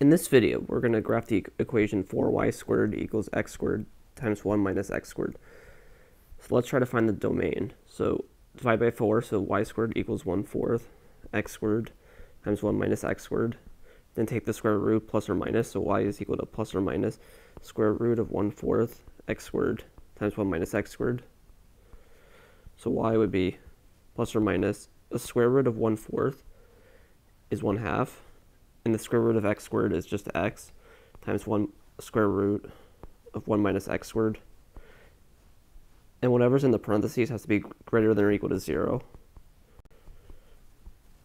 In this video, we're going to graph the equation 4y squared equals x squared times 1 minus x squared. So let's try to find the domain. So divide by 4, so y squared equals 1 fourth x squared times 1 minus x squared. Then take the square root plus or minus, so y is equal to plus or minus square root of 1 fourth x squared times 1 minus x squared. So y would be plus or minus the square root of 1 fourth is 1 half and the square root of x squared is just x times 1 square root of 1 minus x squared. And whatever's in the parentheses has to be greater than or equal to 0.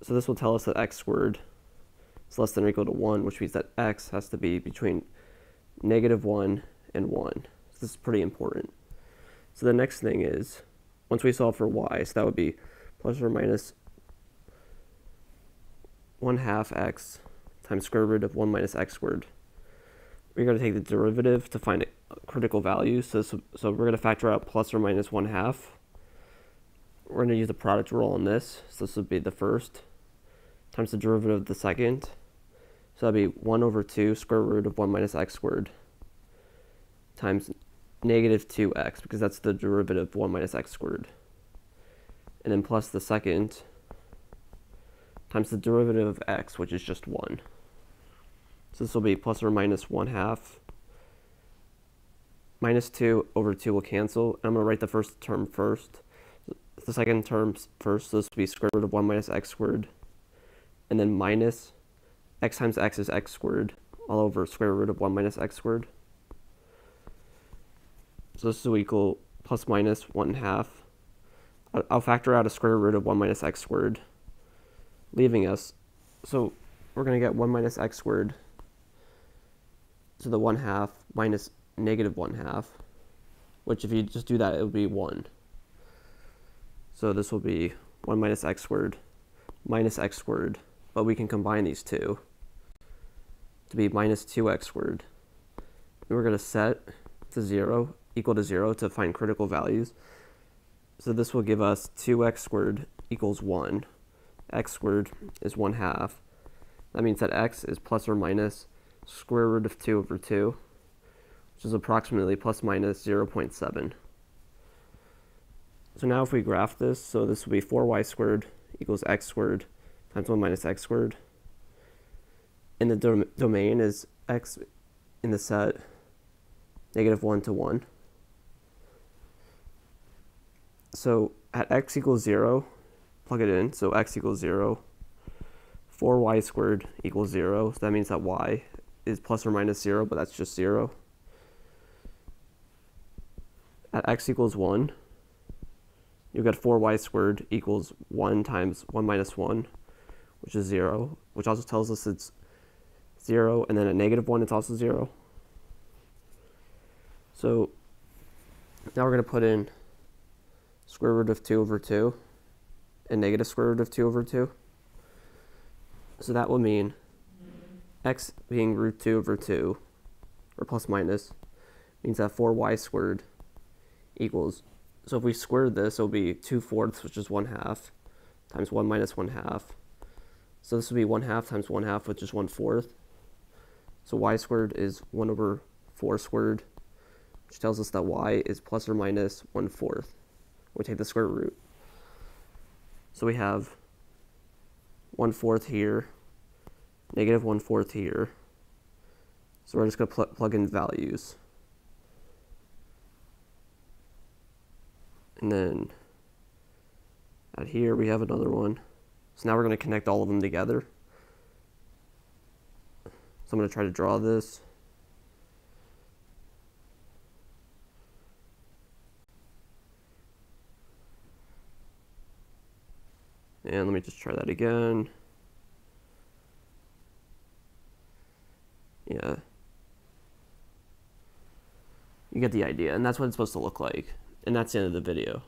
So this will tell us that x squared is less than or equal to 1, which means that x has to be between negative 1 and 1. So this is pretty important. So the next thing is, once we solve for y, so that would be plus or minus 1 half x times square root of 1 minus x squared. We're going to take the derivative to find a critical value. So, so, so we're going to factor out plus or minus 1 half. We're going to use the product rule on this. So this would be the first times the derivative of the second. So that'd be 1 over 2 square root of 1 minus x squared times negative 2x because that's the derivative of 1 minus x squared. And then plus the second times the derivative of x, which is just 1. So this will be plus or minus 1 half. Minus 2 over 2 will cancel. I'm going to write the first term first. The second term first, so this will be square root of 1 minus x squared. And then minus x times x is x squared, all over square root of 1 minus x squared. So this will equal plus minus 1 half. I'll factor out a square root of 1 minus x squared, leaving us, so we're going to get 1 minus x squared to the 1 half minus negative 1 half, which if you just do that, it would be 1. So this will be 1 minus x squared minus x squared, but we can combine these two to be minus 2x squared. And we're going to set to 0, equal to 0 to find critical values. So this will give us 2x squared equals 1. x squared is 1 half. That means that x is plus or minus square root of 2 over 2, which is approximately plus minus 0.7. So now if we graph this, so this will be 4y squared equals x squared times 1 minus x squared. And the dom domain is x in the set negative 1 to 1. So at x equals 0, plug it in, so x equals 0, 4y squared equals 0, so that means that y is plus or minus 0, but that's just 0. At x equals 1, you get 4y squared equals 1 times 1 minus 1, which is 0, which also tells us it's 0, and then at negative 1, it's also 0. So now we're going to put in square root of 2 over 2 and negative square root of 2 over 2. So that will mean x being root 2 over 2, or plus minus, means that 4y squared equals, so if we square this, it'll be 2 fourths, which is 1 half, times 1 minus 1 half. So this will be 1 half times 1 half, which is 1 fourth. So y squared is 1 over 4 squared, which tells us that y is plus or minus 1 fourth. We take the square root. So we have 1 fourth here, negative 1 fourth here. So we're just going to pl plug in values. And then out here we have another one. So now we're going to connect all of them together. So I'm going to try to draw this. And let me just try that again. Yeah. You get the idea, and that's what it's supposed to look like. And that's the end of the video.